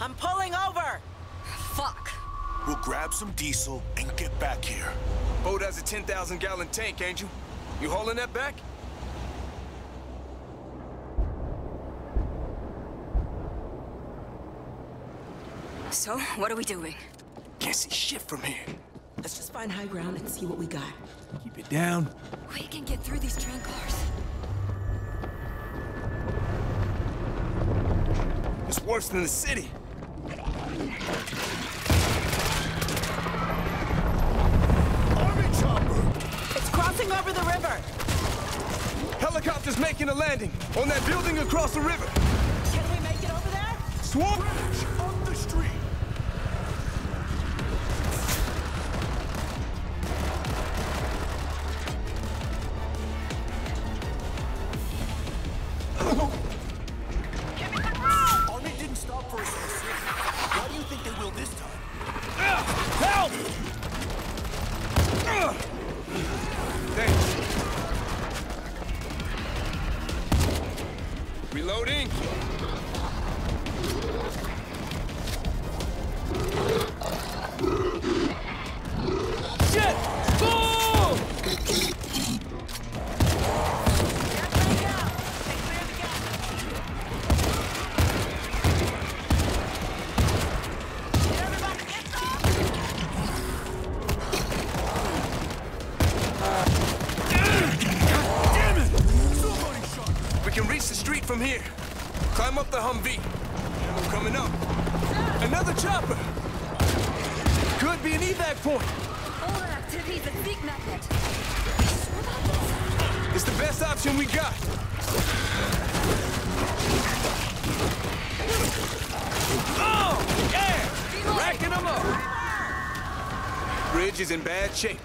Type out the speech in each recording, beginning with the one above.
I'm pulling over! Fuck. We'll grab some diesel and get back here. Boat has a 10,000 gallon tank, ain't you? You hauling that back? So, what are we doing? Can't see shit from here. Let's just find high ground and see what we got. Keep it down. We can get through these train cars. It's worse than the city. Army chopper! It's crossing over the river! Helicopter's making a landing on that building across the river. Can we make it over there? Swamp! Ammo coming up. Another chopper! Could be an evac point. All that activity is a big magnet. It's the best option we got. Oh, yeah! Racking them up. Bridge is in bad shape.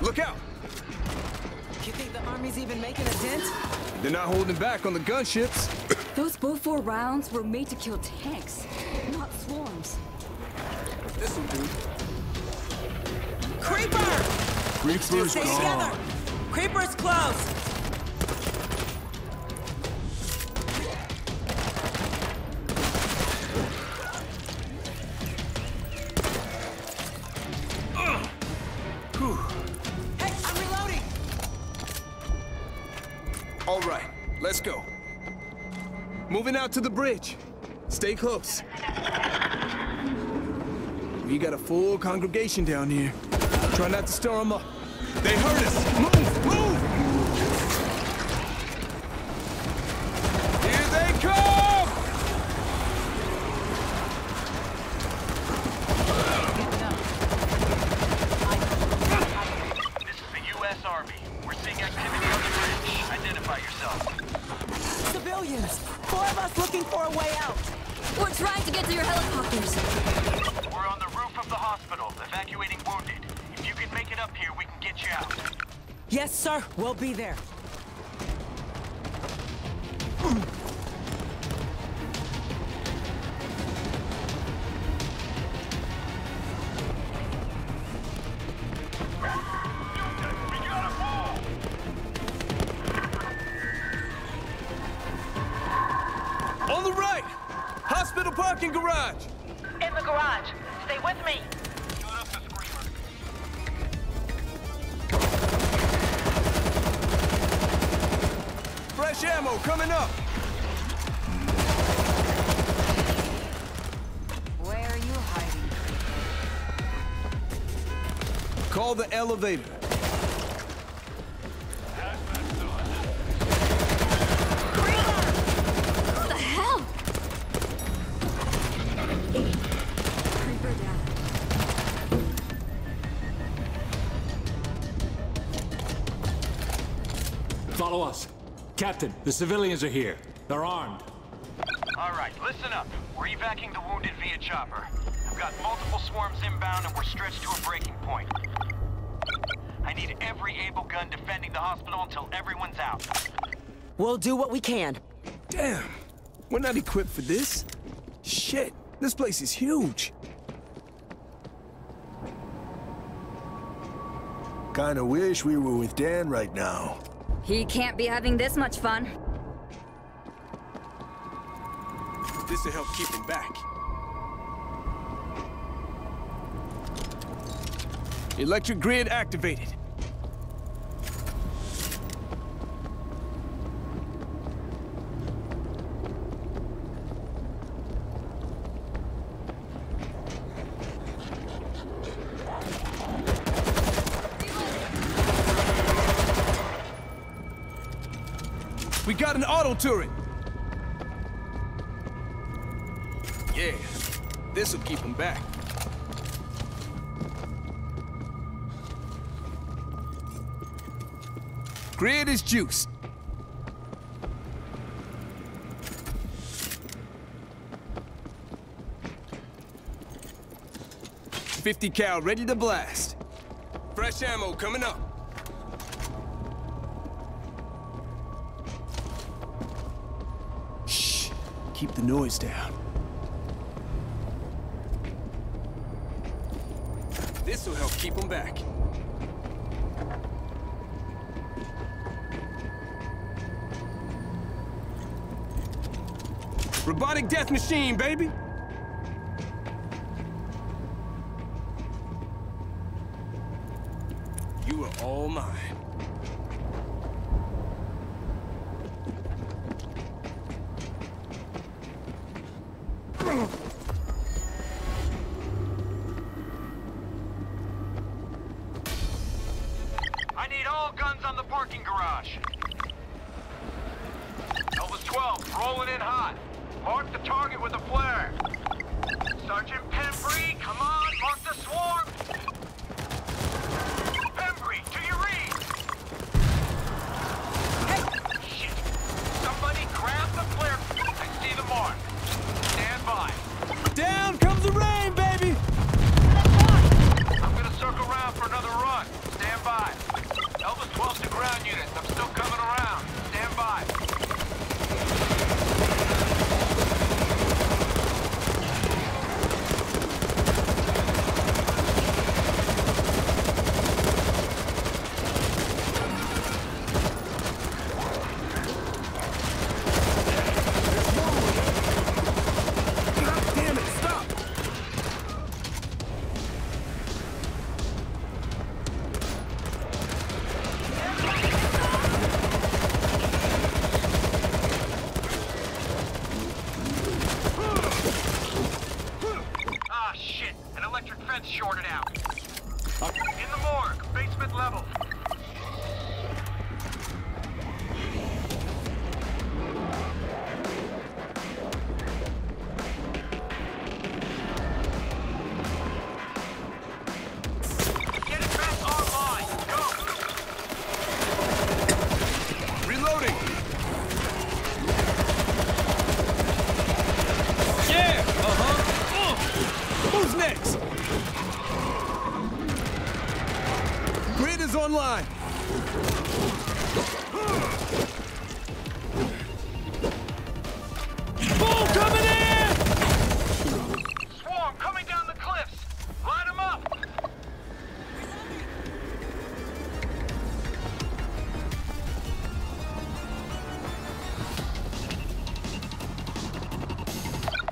Look out! You think the army's even making a dent? They're not holding back on the gunships. Those Bofors rounds were made to kill tanks, not swarms. This'll do. Creeper! Creeper's Stay together! Creeper's close! Hey, I'm reloading! All right, let's go. Moving out to the bridge. Stay close. We got a full congregation down here. Try not to stir them up. They heard us. Move! Trying to your helicopters. We're on the roof of the hospital, evacuating wounded. If you can make it up here, we can get you out. Yes, sir. We'll be there. Garage! In the garage. Stay with me. Fresh ammo coming up! Where are you hiding? Call the elevator. Follow us. Captain, the civilians are here. They're armed. All right, listen up. We're evacuating the wounded via chopper. We've got multiple swarms inbound and we're stretched to a breaking point. I need every able gun defending the hospital until everyone's out. We'll do what we can. Damn, we're not equipped for this. Shit, this place is huge. Kinda wish we were with Dan right now. He can't be having this much fun. This will help keep him back. Electric grid activated. Got an auto turret. Yeah, this'll keep them back. Grid is juiced. Fifty cal ready to blast. Fresh ammo coming up. Keep the noise down. This'll help keep them back. Robotic death machine, baby! You are all mine. I need all guns on the parking garage. Elvis 12, rolling in hot. Mark the target with a flare. Sergeant Pembry, come on, mark the swarm. Pembry, do you read? Hey, Shit. Somebody grab the flare. I see the mark. Stand by. Down comes the rain, baby! I'm gonna circle around for another run. Stand by. Elvis 12 to ground units. I'm still coming around. Who's next? Grid is online! Bull coming in! Swarm coming down the cliffs. Line them up.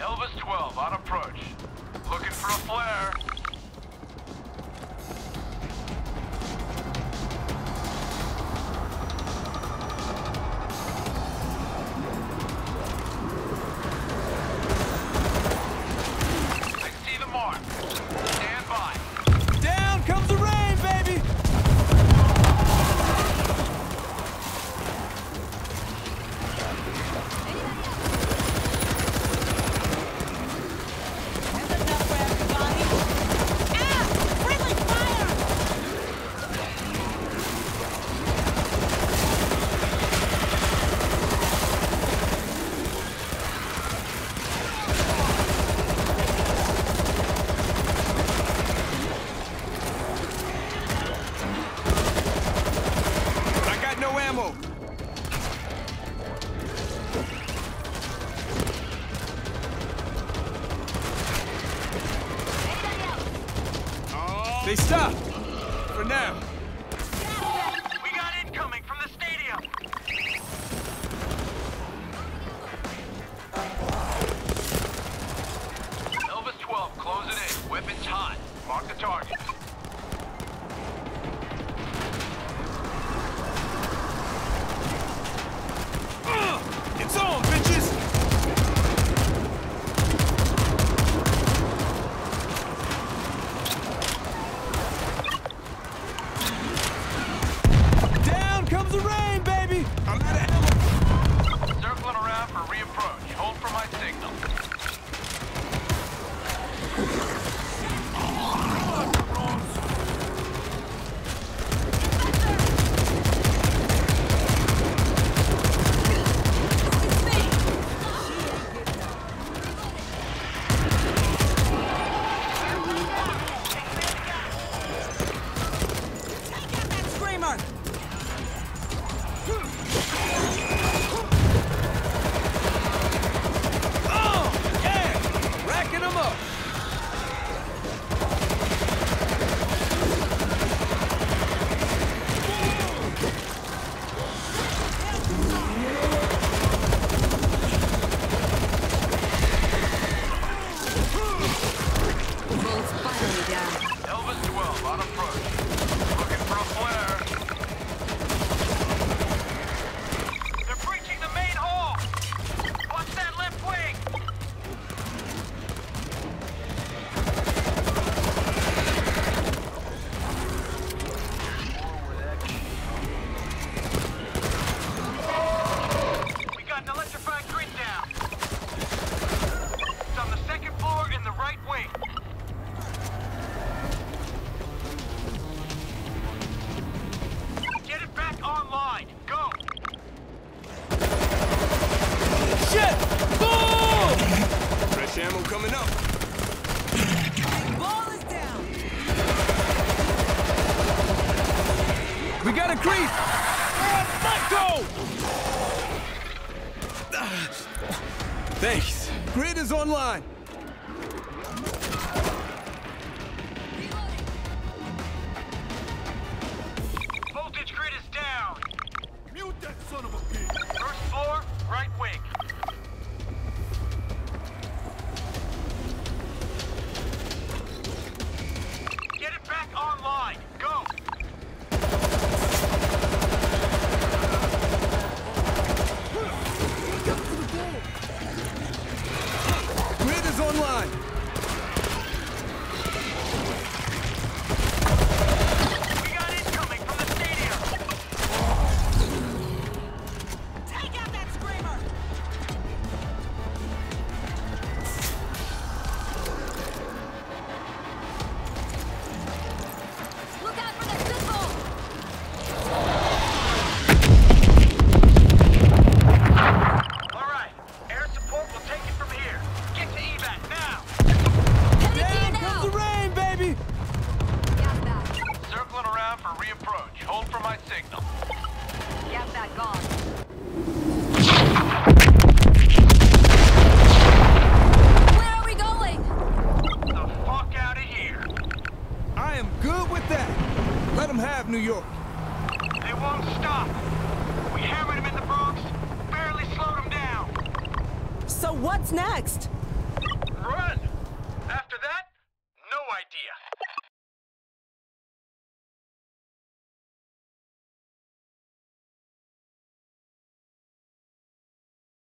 Elvis 12 on approach. Looking for a flare. They stopped. For now. We got incoming from the stadium. Elvis 12, close it in. Weapons hot. Mark the target. Grid is online. Voltage grid is down. Mute that son of a bitch! First floor, right wing. Them have New York. They won't stop. We hammered them in the Bronx, barely slowed them down. So what's next? Run!